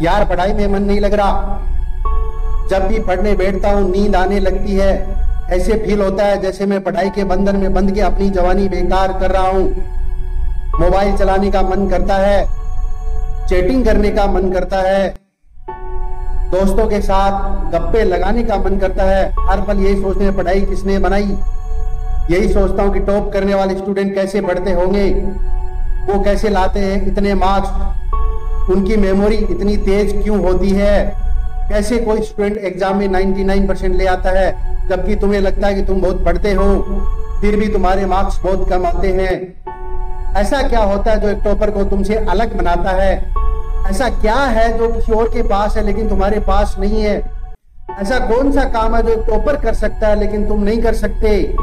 यार पढ़ाई में मन नहीं लग रहा। जब भी पढ़ने बैठता हूँ, नींद आने लगती है। ऐसे फील होता है जैसे मैं पढ़ाई के बंधन में बंध के अपनी जवानी बेकार कर रहा हूँ। मोबाइल चलाने का मन करता है। चैटिंग करने का मन करता है। दोस्तों के साथ गप्पे लगाने का मन करता है। हर पल यही सोचते हैं पढ़ाई किसने बनाई? यही सोचता हूँ कि टॉप करने वाले स्टूडेंट कैसे बढ़ते होंगे? वो कैसे लाते हैं इतने मार्क्स उनकी मेमोरी इतनी तेज क्यों होती है? कैसे कोई स्टूडेंट एग्ज़ाम में 99 परसेंट ले आता है, जबकि तुम्हें लगता है कि तुम बहुत पढ़ते हो, फिर भी तुम्हारे मार्क्स बहुत कम आते हैं। ऐसा क्या होता है जो एक टॉपर को तुमसे अलग बनाता है? ऐसा क्या है जो किसी और के पास है, लेकिन तुम्हारे पास नहीं है? ऐसा कौन सा काम है जो एक टॉपर कर सकता है, लेकिन तुम नहीं कर सकते?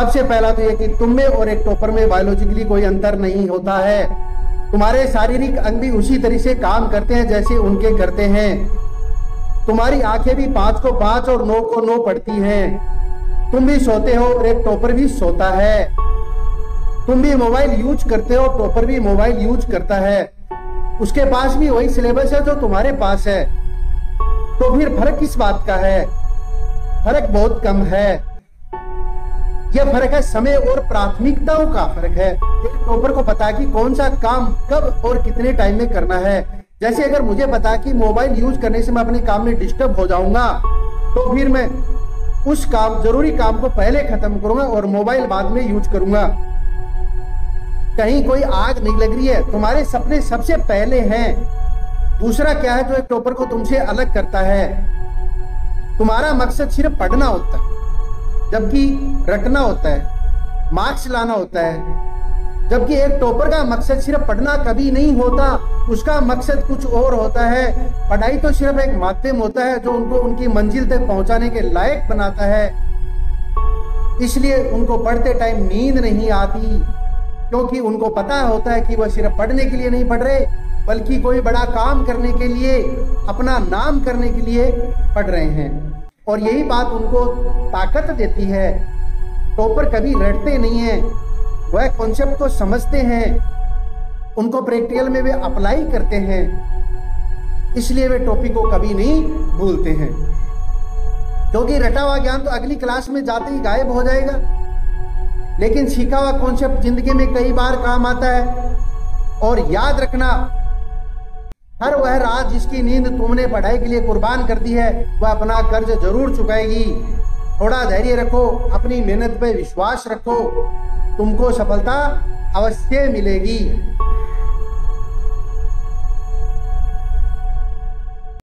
सबसे पहला तो यह कि तुम में और एक टॉपर में बायोलॉजिकली कोई अंतर नहीं होता है। तुम्हारे शारीरिक अंग भी उसी तरह से काम करते हैं जैसे उनके करते हैं। तुम्हारी आँखें भी पाँच को पाँच और नौ को नौ पड़ती हैं। तुम भी सोते हो और एक टॉपर भी सोता है। तुम भी मोबाइल यूज़ करते हो टॉपर भी मोबाइल यूज़ करता है। उसके पास भी वही सिलेबस है जो तुम्हारे पास है। तो फिर फ़र्क किस बात का है? फ़र्क बहुत कम है। यह फ़र्क है समय और प्राथमिकताओं का फ़र्क है। एक टॉपर को पता है कि कौन सा काम कब और कितने टाइम में करना है। जैसे अगर मुझे पता कि मोबाइल यूज़ करने से मैं अपने काम में डिस्टर्ब हो जाऊँगा तो फिर मैं उस काम, ज़रूरी काम को पहले खत्म करूँगा और मोबाइल बाद में यूज़ करूँगा। कहीं कोई आग नहीं लग रही है। तुम्हारे सपने सबसे पहले हैं। दूसरा क्या है जो एक टॉपर को तुमसे अलग करता है? तुम्हारा मकसद सिर्फ़ पढ़ना होता है। जबकि रटना होता है, मार्क्स लाना होता है, जबकि एक टॉपर का मकसद सिर्फ़ पढ़ना कभी नहीं होता, उसका मकसद कुछ और होता है। पढ़ाई तो सिर्फ़ एक माध्यम होता है जो उनको उनकी मंजिल तक पहुँचाने के लायक बनाता है। इसलिए उनको पढ़ते टाइम नींद नहीं आती, क्योंकि उनको पता होता है कि वह सिर्फ़ पढ़ने के लिए नहीं पढ़ रहे, बल्कि कोई बड़ा काम करने के लिए, अपना नाम करने के लिए पढ़ रहे हैं। और यही बात उनको ताकत देती है। टॉपर कभी रटते नहीं है। वह कॉन्सेप्ट को समझते हैं। उनको प्रैक्टिकल में वे अप्लाई करते हैं। इसलिए वे टॉपिक को कभी नहीं भूलते हैं। क्योंकि रटा हुआ ज्ञान तो अगली क्लास में जाते ही गायब हो जाएगा। लेकिन सीखा हुआ कॉन्सेप्ट ज़िंदगी में कई बार काम आता है। और याद रखना हर वह रात जिसकी नींद तुमने पढ़ाई के लिए कुर्बान कर दी है, वह अपना कर्ज ज़रूर चुकाएगी। थोड़ा धैर्य रखो, अपनी मेहनत पे विश्वास रखो। तुमको सफलता अवश्य मिलेगी।